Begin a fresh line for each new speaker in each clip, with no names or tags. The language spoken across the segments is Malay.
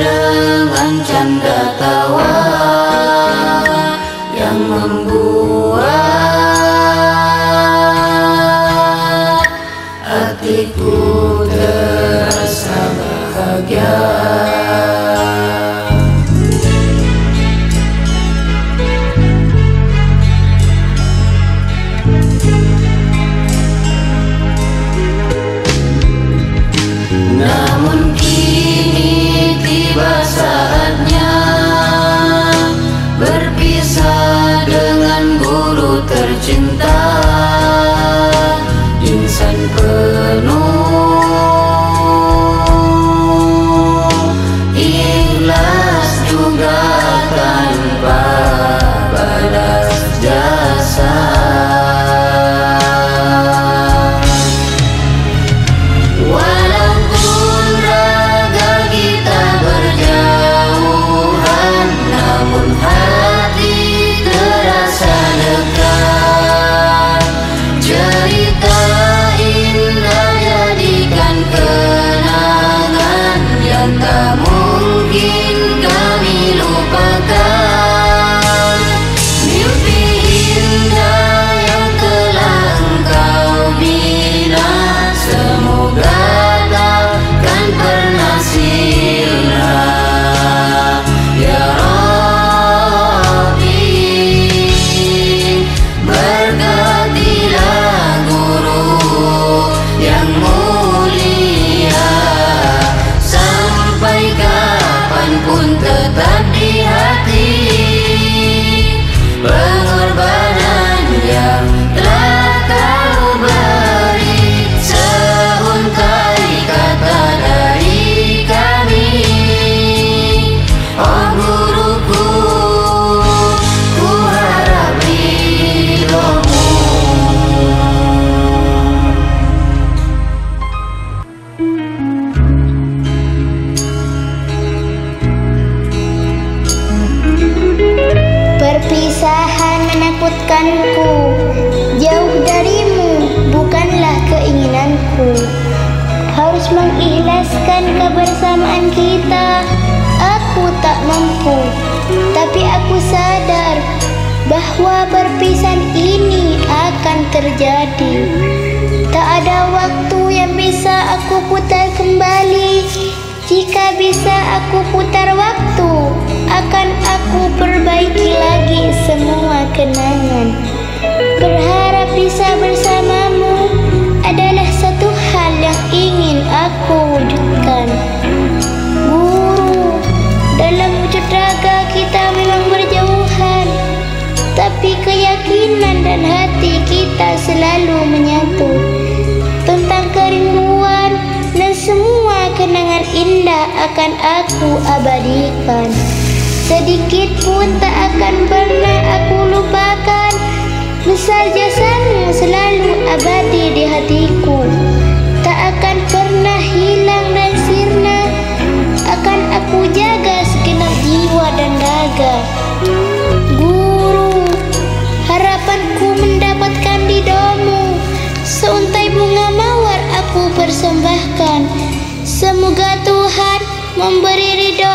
dengan canda tawa yang membuat hatiku terasa bahagia. চিন্তা
menakutkanku Jauh darimu bukanlah keinginanku. Harus mengikhlaskan kebersamaan kita. Aku tak mampu Tapi aku sadar Bahawa perpisahan ini akan terjadi. Tak ada waktu yang bisa Jika bisa aku putar waktu Akan aku perbaiki lagi semua kenangan. Berharap bisa bersamamu akan aku abadikan Sedikit pun tak akan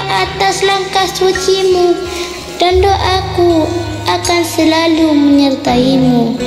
atas langkah sucimu Dan doaku akan selalu menyertaimu